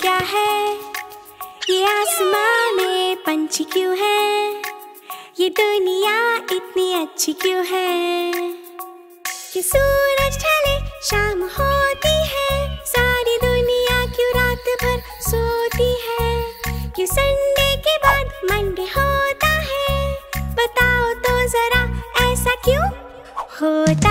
क्या है? ये आसमान में पंछी क्यों है? ये दुनिया इतनी अच्छी क्यों है? कि सूरज ढले, शाम होती है, सारी दुनिया क्यों रात भर सोती है? क्यों संडे के बाद मंडे होता है, बताओ तो जरा ऐसा क्यों होता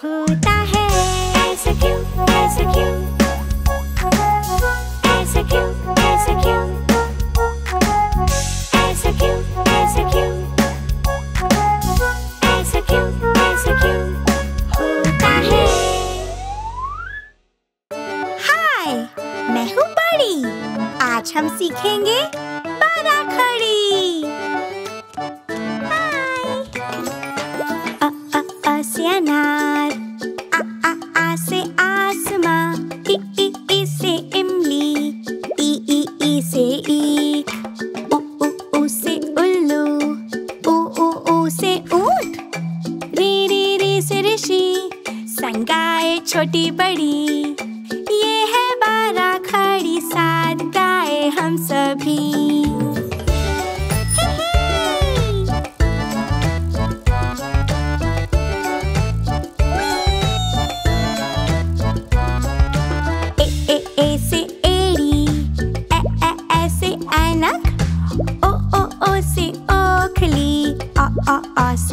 Huh?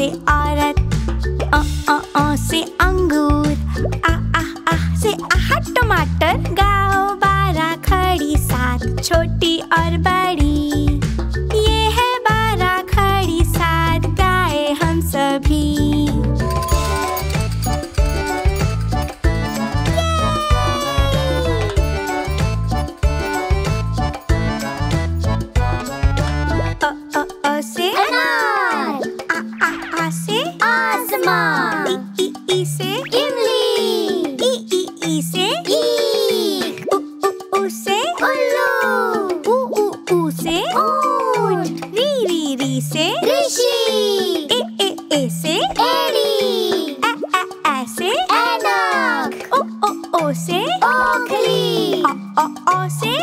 से औरत अ अ से अंगूर, आ आ आ, से आहा टमाटर, गाओ बारा खड़ी सात, छोटी और बड़ी। ये है बारा खड़ी सात, गाए हम सभी। A say Eddie. A Oakley. O O O say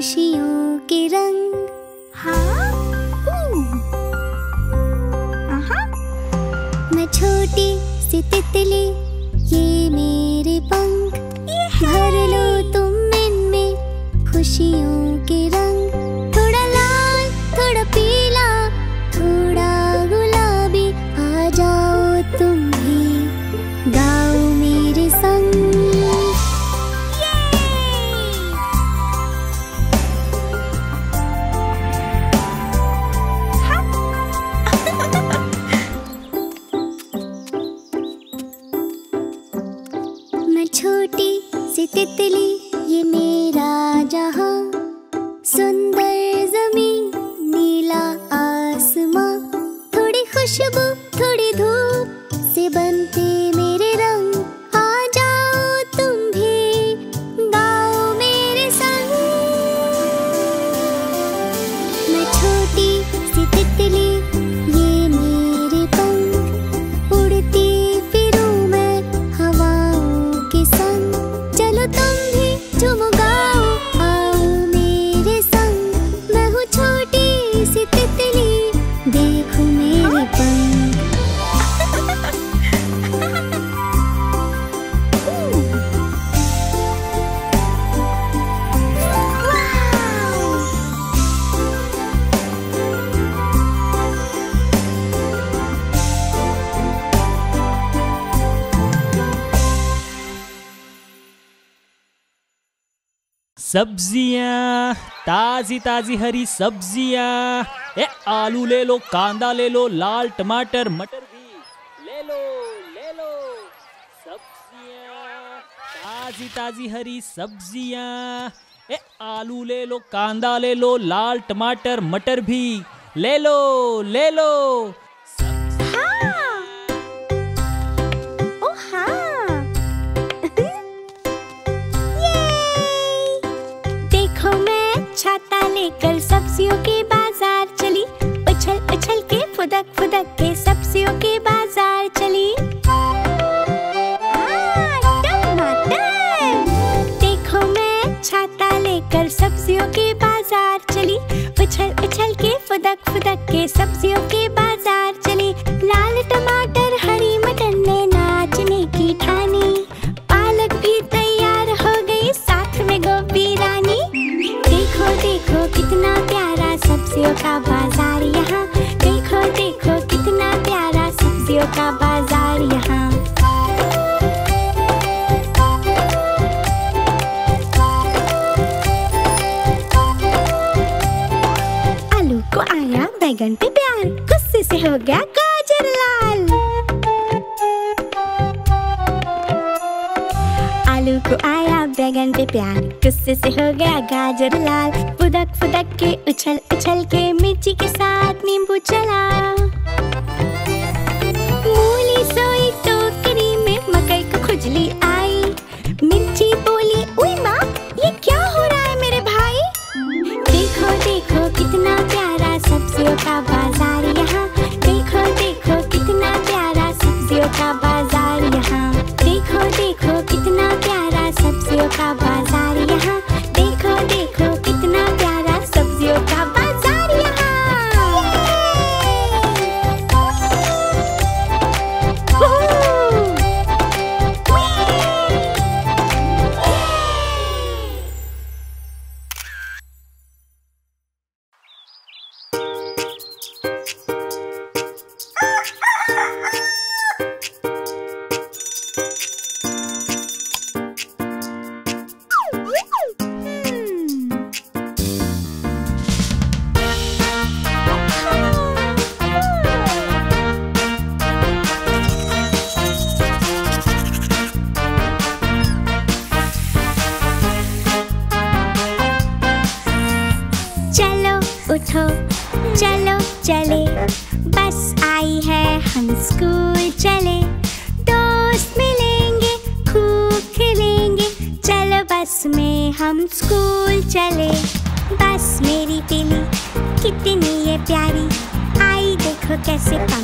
खुशियों के रंग। हाँ? हम्म। हाँ? मैं छोटी सी तितली सब्ज़ियाँ, ताजी ताजी हरी सब्ज़ियाँ। ए, आलू ले लो, कांदा ले लो, लाल टमाटर, मटर भी। ले लो ले लो। सब्ज़ियाँ, ताजी ताजी हरी सब्ज़ियाँ। ए, आलू ले लो, कांदा ले लो, लाल टमाटर, मटर भी। ले लो ले लो। सब्जियों के बाज़ार चली। देखो मैं छाता लेकर सब्जियों के बाज़ार चली। उछल उछल के फुदक फुदक के सब्जियों के बाज़ार से हो गया गाजर लाल। फुदक फुदक के उछल उछल के मिर्ची के साथ नींबू चला। मूली सोई टोकरी में मकई को खुजली आई स्कूल चले, दोस्त मिलेंगे, खूब खेलेंगे। चलो बस में हम स्कूल चले। बस मेरी पिली, कितनी ये प्यारी। आई देखो कैसे पम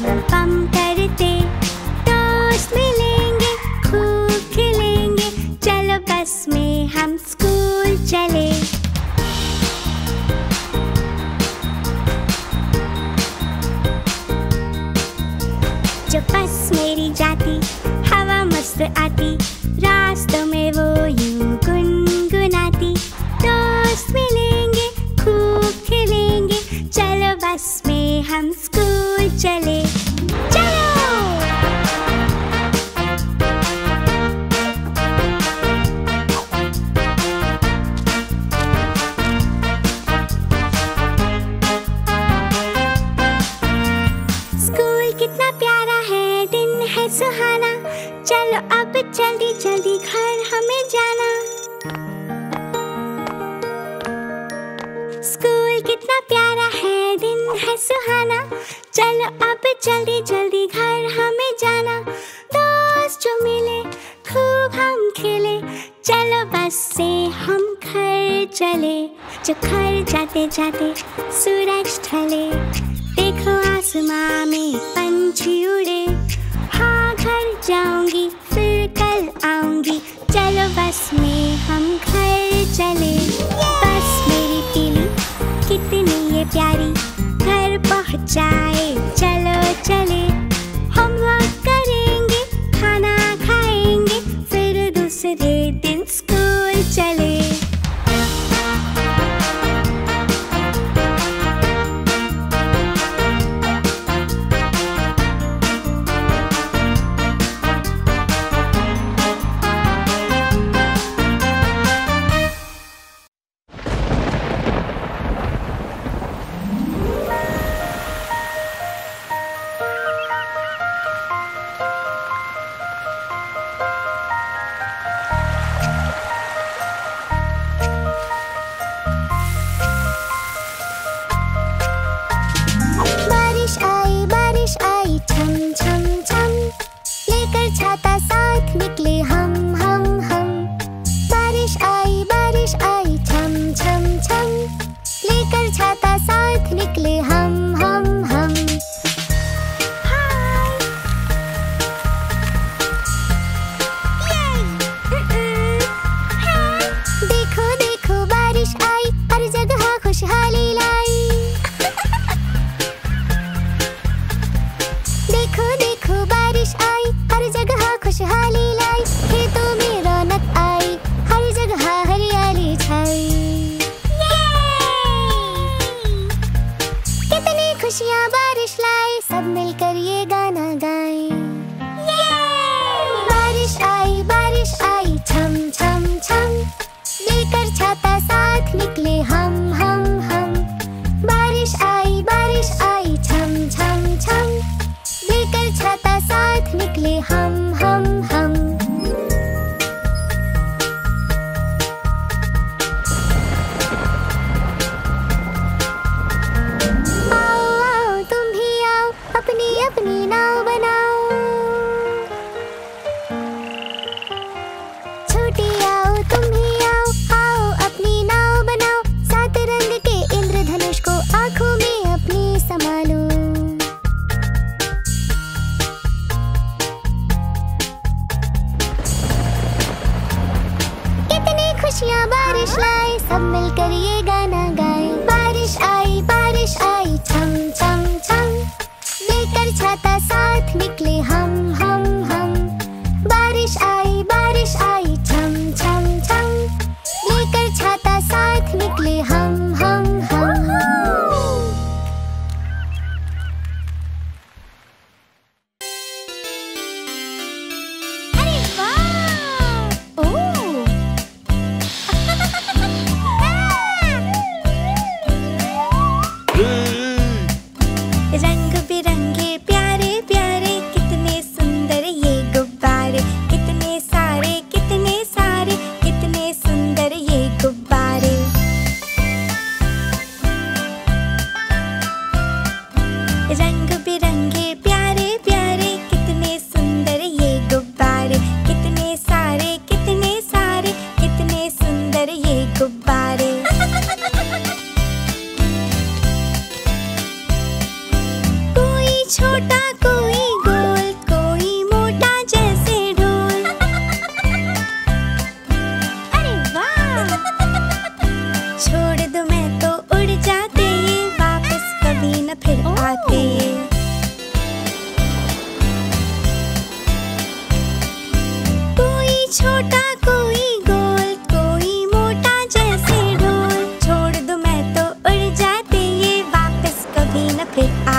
घर जाते जाते सूरज ढले। देखो आसमां में पंछी उड़े। हाँ घर जाऊँगी, फिर कल आऊँगी। चलो बस में हम घर चले। बस मेरी पीली, कितनी ये प्यारी। घर पहुँचाए बारिश लाए, सब मिलकर ये गाना गाएँ। बारिश आई बारिश आई, छम छम छम। लेकर छाता साथ निकले हम हम हम। बारिश आई बारिश आई, छम छम छम। लेकर छाता साथ निकले हम हम हम। छोटा कोई गोल कोई मोटा जैसे ढोल। अरे वाह! छोड़ दो मैं तो उड़ जाते वापस कभी न फिर आते कोई छोटा कोई गोल कोई मोटा जैसे ढोल। छोड़ दो मैं तो उड़ जाते वापस कभी न फिर आते